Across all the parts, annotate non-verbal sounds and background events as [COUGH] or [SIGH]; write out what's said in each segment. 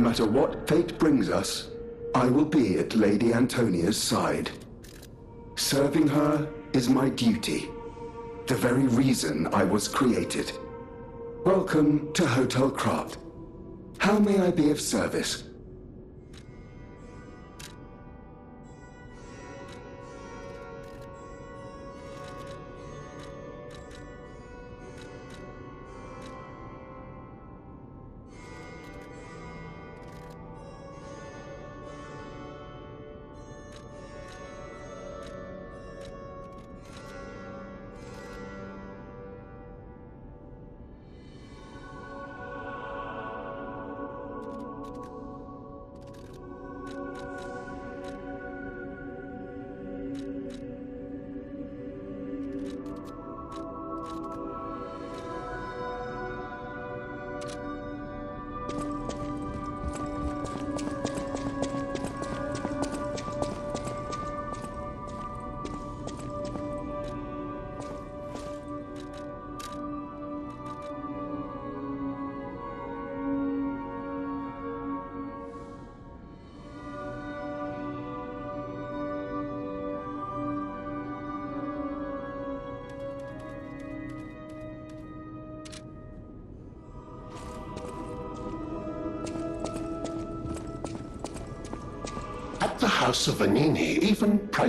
matter what fate brings us, I will be at Lady Antonia's side. Serving her is my duty, the very reason I was created. Welcome to Hotel Krat. How may I be of service?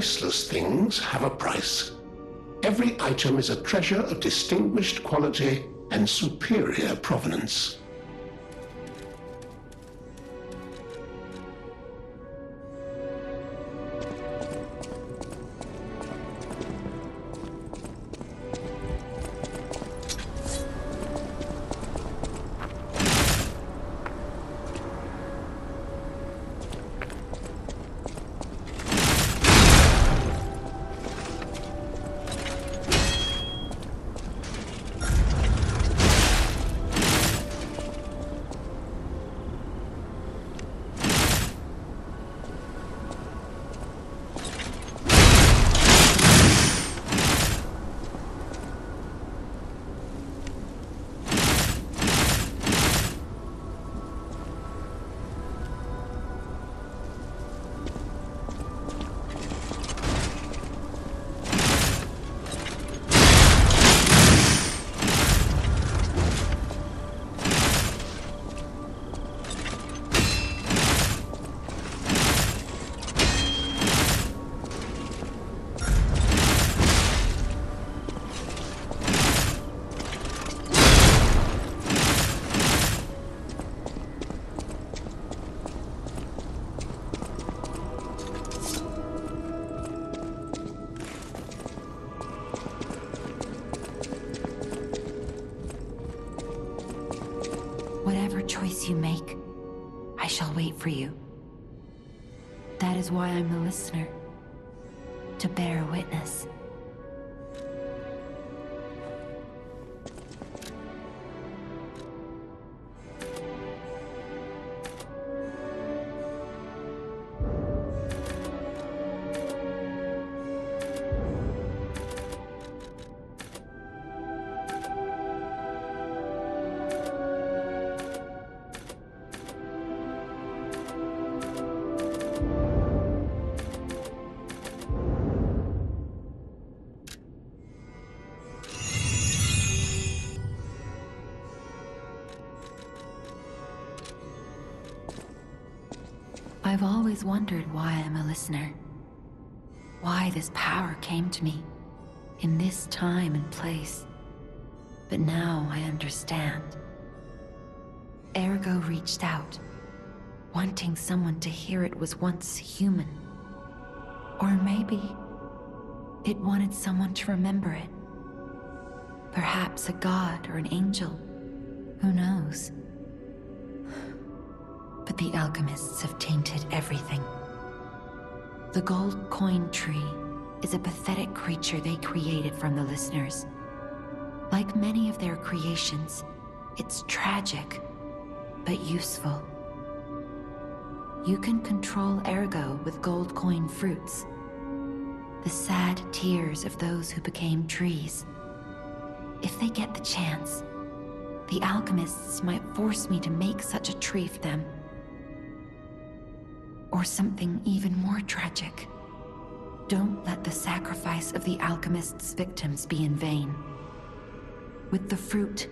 Priceless things have a price. Every item is a treasure of distinguished quality and superior provenance. Whatever choice you make, I shall wait for you. That is why I'm the listener. To bear witness. Listener. Why this power came to me, in this time and place. But now I understand. Ergo reached out, wanting someone to hear it was once human. Or maybe it wanted someone to remember it. Perhaps a god or an angel. Who knows? [SIGHS] But the alchemists have tainted everything. The gold coin tree is a pathetic creature they created from the listeners. Like many of their creations, it's tragic, but useful. You can control Ergo with gold coin fruits. The sad tears of those who became trees. If they get the chance, the alchemists might force me to make such a tree for them. Or something even more tragic. Don't let the sacrifice of the alchemist's victims be in vain. With the fruit,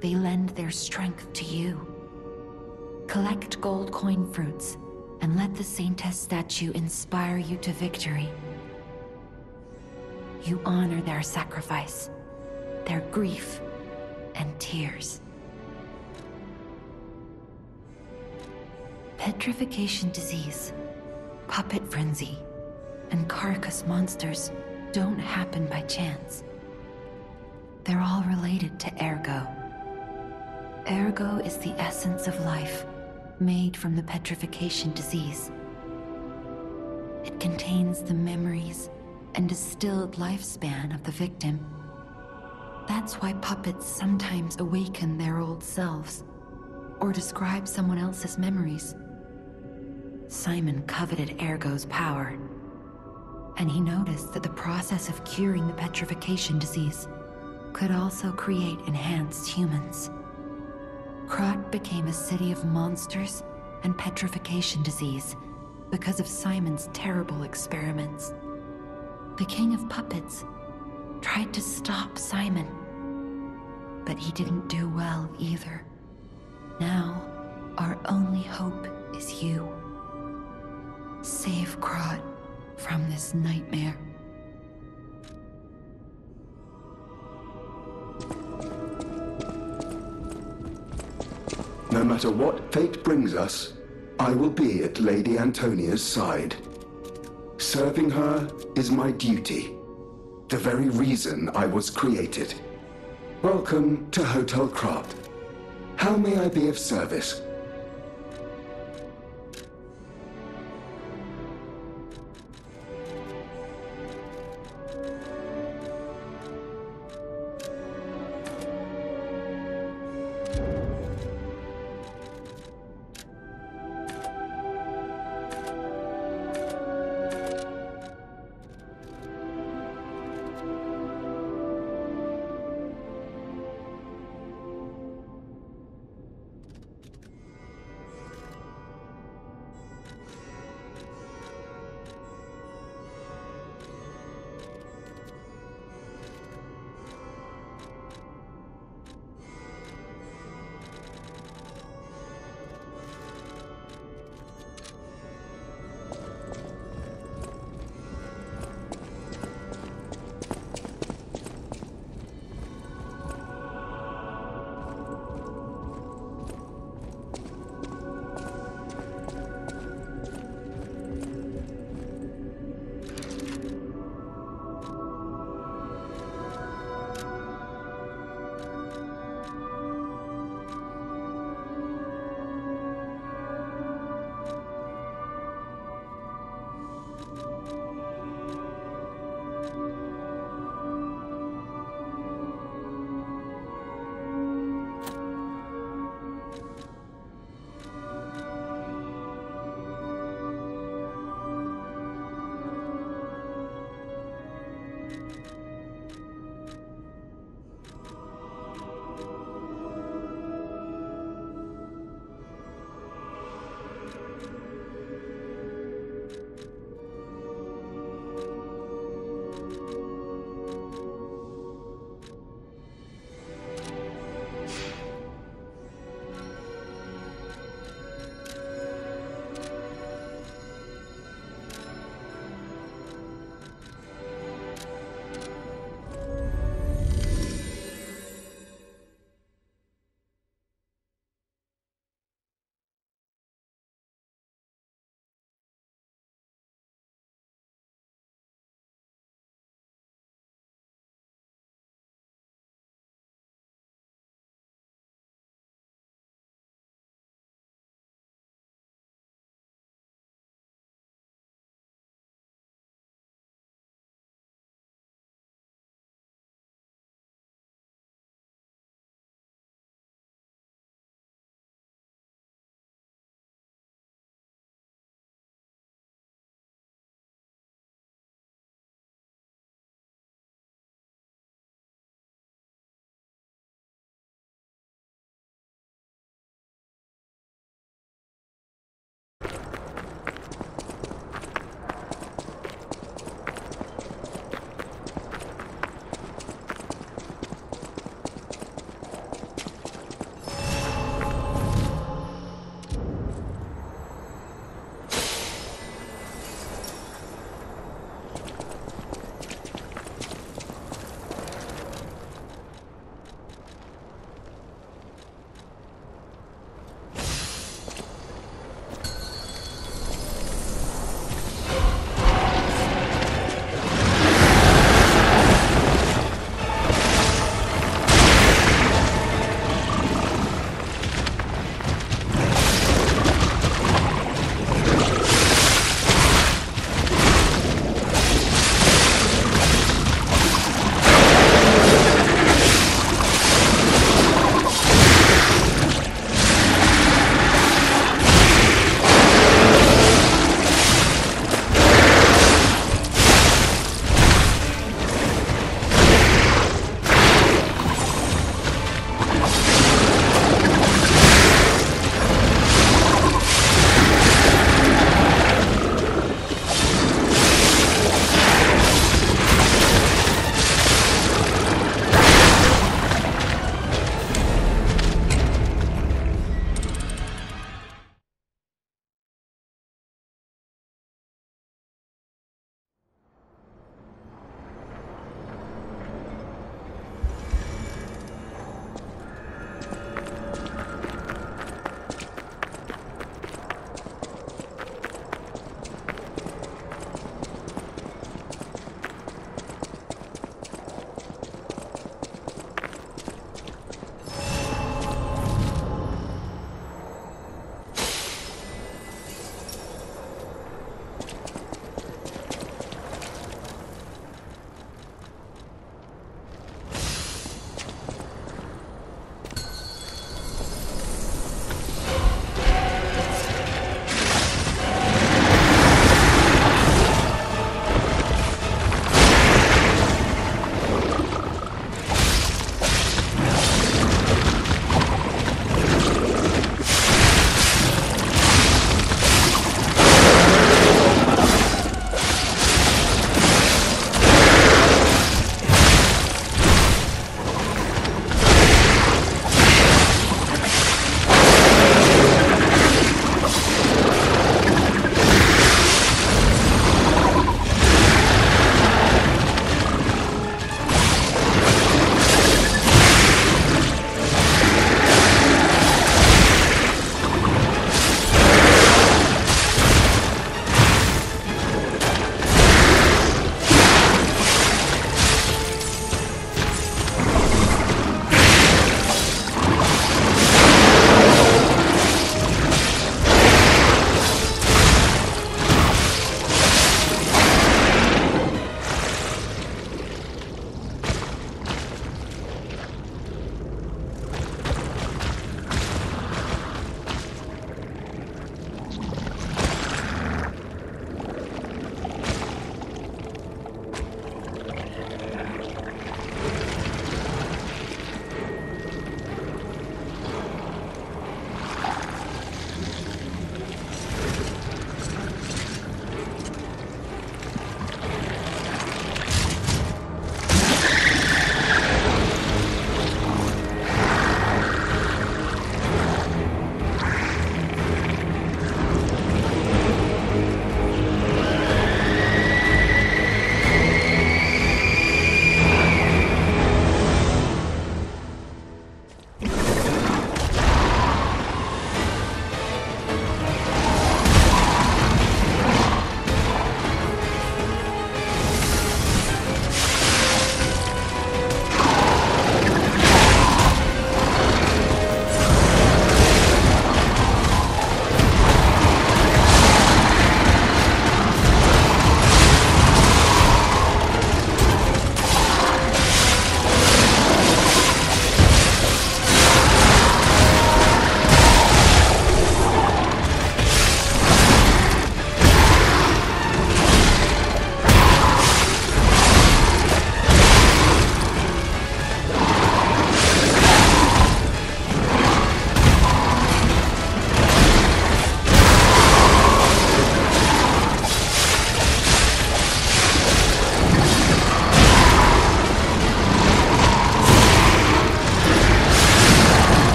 they lend their strength to you. Collect gold coin fruits and let the Saintess statue inspire you to victory. You honor their sacrifice, their grief, and tears. Petrification disease, puppet frenzy, and carcass monsters don't happen by chance. They're all related to Ergo. Ergo is the essence of life, made from the petrification disease. It contains the memories and distilled lifespan of the victim. That's why puppets sometimes awaken their old selves, or describe someone else's memories. Simon coveted Ergo's power, and he noticed that the process of curing the petrification disease could also create enhanced humans. Krat became a city of monsters and petrification disease because of Simon's terrible experiments. The king of puppets tried to stop Simon, but he didn't do well either. Now, our only hope is you. Save Krat from this nightmare. No matter what fate brings us, I will be at Lady Antonia's side. Serving her is my duty, the very reason I was created. Welcome to Hotel Krat. How may I be of service?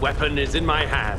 Weapon is in my hands.